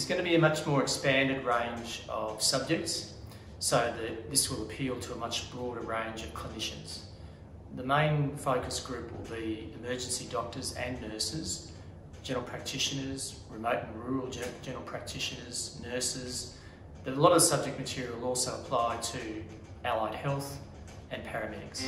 There's going to be a much more expanded range of subjects so that this will appeal to a much broader range of clinicians. The main focus group will be emergency doctors and nurses, general practitioners, remote and rural general practitioners, nurses, but a lot of the subject material will also apply to allied health and paramedics.